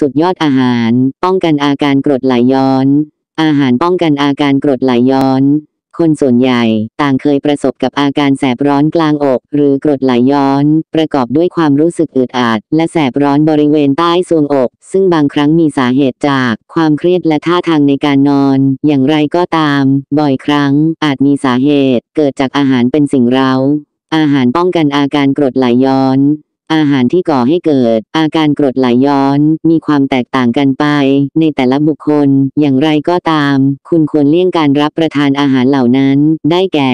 สุดยอดอาหาร ป้องกันอาการกรดไหลย้อน อาหารป้องกันอาการกรดไหลย้อน คนส่วนใหญ่ต่างเคยประสบกับอาการแสบร้อนกลางอก หรือกรดไหลย้อน ประกอบด้วยความรู้สึกอึดอัดและแสบร้อนบริเวณใต้ทรวงอก ซึ่งบางครั้งมีสาเหตุจากความเครียดและท่าทางในการนอน อย่างไรก็ตาม บ่อยครั้งอาจมีสาเหตุ เกิดจากอาหารเป็นสิ่งเร้า อาหารป้องกันอาการกรดไหลย้อน อาหารที่ก่อให้เกิด อาการกรดไหลย้อน มีความแตกต่างกันไป ในแต่ละบุคคล อย่างไรก็ตาม คุณควรเลี่ยงการรับประทานอาหารเหล่านั้น ได้แก่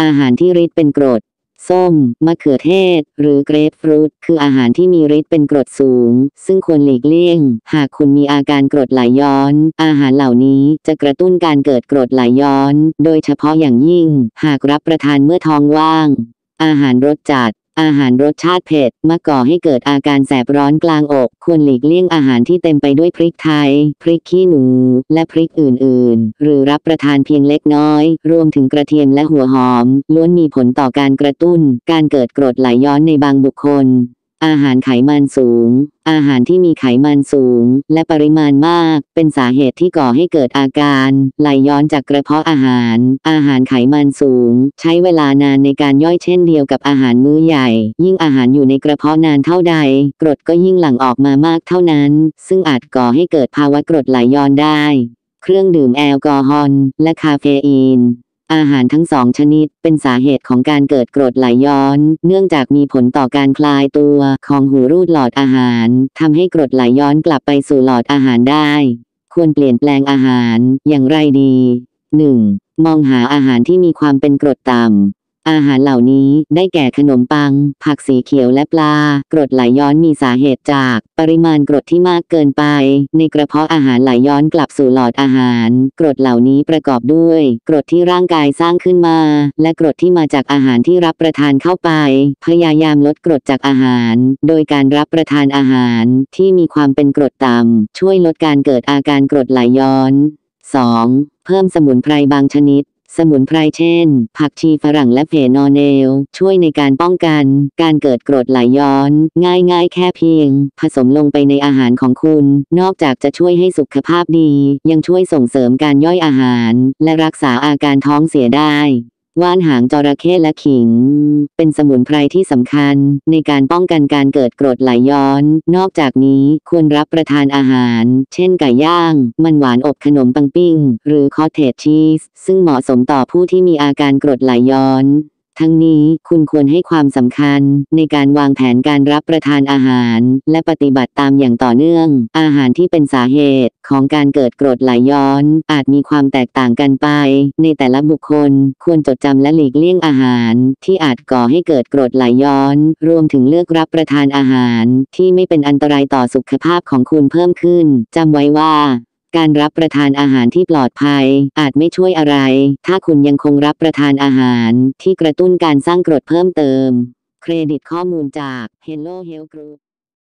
อาหารที่ฤทธิ์เป็นกรดส้ม มะเขือเทศ หรือเกรปฟรุต คืออาหารที่มีฤทธิ์เป็นกรดสูง ซึ่งควรหลีกเลี่ยง หากคุณมีอาการกรดไหลย้อน อาหารเหล่านี้จะกระตุ้นการเกิดกรดไหลย้อน โดยเฉพาะอย่างยิ่ง หากรับประทานเมื่อท้องว่าง อาหารรสจัด อาหารรสชาติเผ็ดมาก่อให้เกิดอาการแสบร้อนกลางอก ควรหลีกเลี่ยงอาหารที่เต็มไปด้วยพริกไทย พริกขี้หนู และพริกอื่น ๆ หรือรับประทานเพียงเล็กน้อย รวมถึงกระเทียมและหัวหอม ล้วนมีผลต่อการกระตุ้น การเกิดกรดไหลย้อนในบางบุคคล อาหารไขมันสูง อาหารที่มีไขมันสูง และปริมาณมาก เป็นสาเหตุที่ก่อให้เกิดอาการไหลย้อนจากกระเพาะอาหาร อาหารไขมันสูง ใช้เวลานานในการย่อยเช่นเดียวกับอาหารมื้อใหญ่ ยิ่งอาหารอยู่ในกระเพาะนานเท่าใด กรดก็ยิ่งหลั่งออกมามากเท่านั้น ซึ่งอาจก่อให้เกิดภาวะกรดไหลย้อนได้ เครื่องดื่มแอลกอฮอล์และคาเฟอีน อาหารทั้งสองชนิดเป็นสาเหตุของการเกิดกรดไหลย้อน เนื่องจากมีผลต่อการคลายตัวของหูรูดหลอดอาหารทำให้กรดไหลย้อนกลับไปสู่หลอดอาหารได้ ควรเปลี่ยนแปลงอาหารอย่างไรดี 1. มองหาอาหารที่มีความเป็นกรดต่ำ อาหารเหล่านี้ได้แก่ขนมปัง ผักสีเขียวและปลา กรดไหลย้อนมีสาเหตุจาก ปริมาณกรดที่มากเกินไป ในกระเพาะอาหารไหลย้อนกลับสู่หลอดอาหาร กรดเหล่านี้ประกอบด้วย กรดที่ร่างกายสร้างขึ้นมา และกรดที่มาจากอาหารที่รับประทานเข้าไป พยายามลดกรดจากอาหาร โดยการรับประทานอาหารที่มีความเป็นกรดต่ำช่วยลดการเกิดอาการกรดไหลย้อน 2. เพิ่มสมุนไพรบางชนิด สมุนไพรเช่น ผักชีฝรั่งและเพนอเนล ช่วยในการป้องกัน การเกิดกรดไหลย้อน ง่ายๆ แค่เพียง ผสมลงไปในอาหารของคุณ นอกจากจะช่วยให้สุขภาพดี ยังช่วยส่งเสริมการย่อยอาหาร และรักษาอาการท้องเสียได้ ว่านหางจระเข้และขิง เป็นสมุนไพรที่สำคัญ ในการป้องกันการเกิดกรดไหลย้อน นอกจากนี้ควรรับประทานอาหาร เช่นไก่ย่าง มันหวานอบขนมปังปิ้ง หรือคอเทจชีส ซึ่งเหมาะสมต่อผู้ที่มีอาการกรดไหลย้อน ทั้งนี้คุณควรให้ความสำคัญในการวางแผนการรับประทานอาหาร และปฏิบัติตามอย่างต่อเนื่อง อาหารที่เป็นสาเหตุของการเกิดกรดไหลย้อน อาจมีความแตกต่างกันไป ในแต่ละบุคคล ควรจดจำและหลีกเลี่ยงอาหาร ที่อาจก่อให้เกิดกรดไหลย้อน รวมถึงเลือกรับประทานอาหาร ที่ไม่เป็นอันตรายต่อสุขภาพของคุณเพิ่มขึ้นจำไว้ว่า การรับประทานอาหารที่ปลอดภัย อาจไม่ช่วยอะไร ถ้าคุณยังคงรับประทานอาหาร ที่กระตุ้นการสร้างกรดเพิ่มเติม เครดิตข้อมูลจาก Hello Health Group